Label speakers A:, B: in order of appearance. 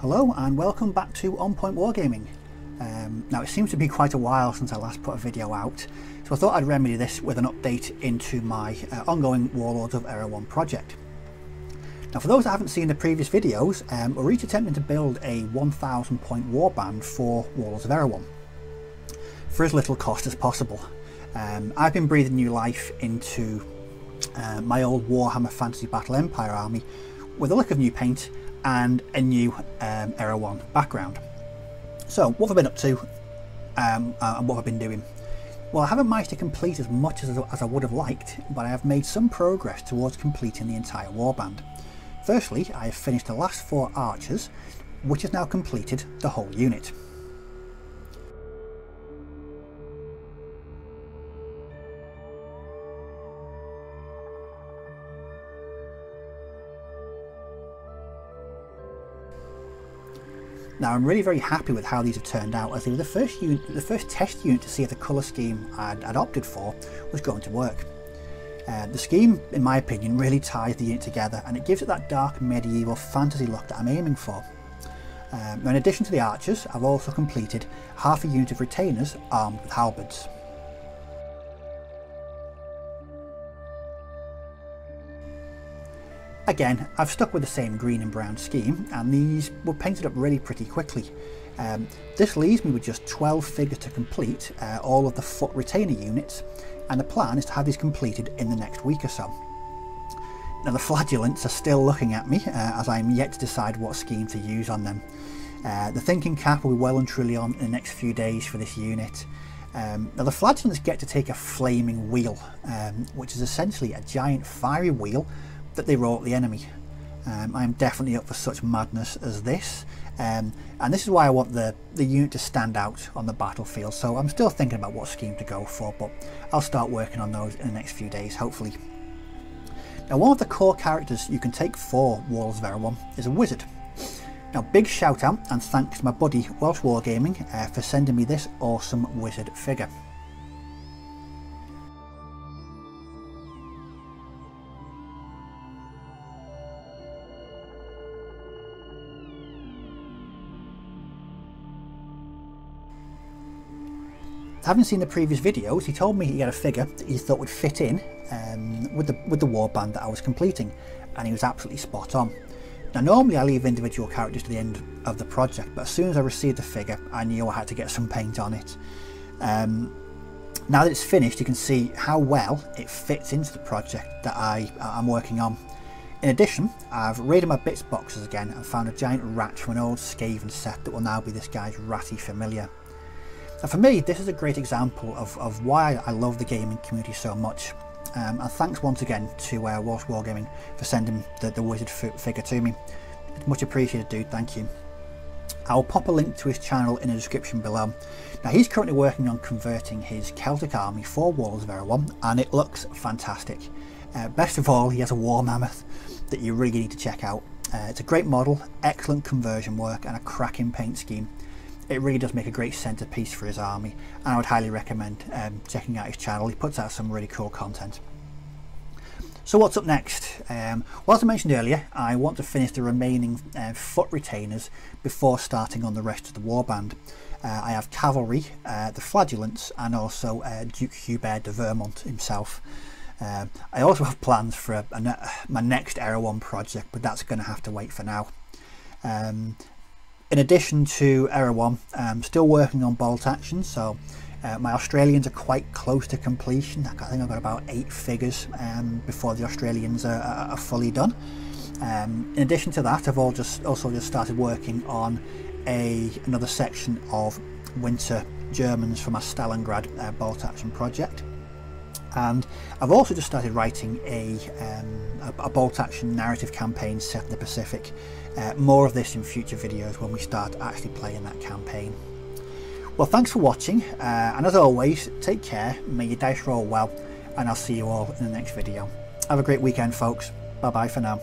A: Hello and welcome back to On Point Wargaming. Um, now it seems to be quite a while since I last put a video out, so I thought I'd remedy this with an update into my uh, ongoing Warlords of Erehwon project. Now for those that haven't seen the previous videos, um, we're each attempting to build a 1000 point warband for Warlords of Erehwon for as little cost as possible. Um, I've been breathing new life into uh, my old Warhammer Fantasy Battle Empire army with a lick of new paint and a new um, One background. So what have I been up to um, uh, and what I've been doing? Well, I haven't managed to complete as much as, as I would have liked, but I have made some progress towards completing the entire warband. Firstly, I have finished the last four archers, which has now completed the whole unit. Now I'm really very happy with how these have turned out as they were the first unit, the first test unit to see if the colour scheme I'd, I'd, opted for was going to work. Uh, the scheme, in my opinion, really ties the unit together and it gives it that dark medieval fantasy look that I'm aiming for. Um, in addition to the archers, I've also completed half a unit of retainers armed with halberds. Again, I've stuck with the same green and brown scheme and these were painted up really pretty quickly. Um, this leaves me with just 12 figures to complete uh, all of the foot retainer units and the plan is to have these completed in the next week or so. Now the flagellants are still looking at me uh, as I am yet to decide what scheme to use on them. Uh, the thinking cap will be well and truly on in the next few days for this unit. Um, now the flagellants get to take a flaming wheel, um, which is essentially a giant fiery wheel that they roll at the enemy. Um, I'm definitely up for such madness as this um, and this is why I want the, the unit to stand out on the battlefield so I'm still thinking about what scheme to go for but I'll start working on those in the next few days hopefully. Now one of the core characters you can take for Warlords of Erehwon is a wizard. Now big shout out and thanks to my buddy Welsh Wargaming uh, for sending me this awesome wizard figure. Having seen the previous videos, he told me he had a figure that he thought would fit in um, with the with the warband that I was completing, and he was absolutely spot on. Now normally I leave individual characters to the end of the project, but as soon as I received the figure, I knew I had to get some paint on it. Um, now that it's finished, you can see how well it fits into the project that I, I'm working on. In addition, I've raided my bits boxes again and found a giant rat from an old Skaven set that will now be this guy's ratty familiar. For me, this is a great example of, of why I love the gaming community so much. Um, and thanks once again to uh, Welsh Wargaming for sending the, the wizard figure to me. It's much appreciated, dude. Thank you. I'll pop a link to his channel in the description below. Now he's currently working on converting his Celtic army for Warlords of Erehwon and it looks fantastic. Uh, best of all, he has a war mammoth that you really need to check out. Uh, it's a great model, excellent conversion work and a cracking paint scheme it really does make a great centerpiece for his army and I would highly recommend um, checking out his channel. He puts out some really cool content. So what's up next? Um, well, as I mentioned earlier, I want to finish the remaining uh, foot retainers before starting on the rest of the warband. Uh, I have cavalry, uh, the flagellants, and also uh, Duke Hubert de Virmont himself. Uh, I also have plans for a, a, my next Erehwon project, but that's going to have to wait for now. Um, in addition to Erehwon, I'm still working on bolt action, so uh, my Australians are quite close to completion. I think I've got about eight figures um, before the Australians are, are fully done. Um, in addition to that, I've all just also just started working on a another section of Winter Germans for my Stalingrad uh, bolt action project. And I've also just started writing a, um, a, a bolt action narrative campaign set in the Pacific uh, more of this in future videos when we start actually playing that campaign. Well, thanks for watching, uh, and as always, take care, may your dice roll well, and I'll see you all in the next video. Have a great weekend, folks. Bye bye for now.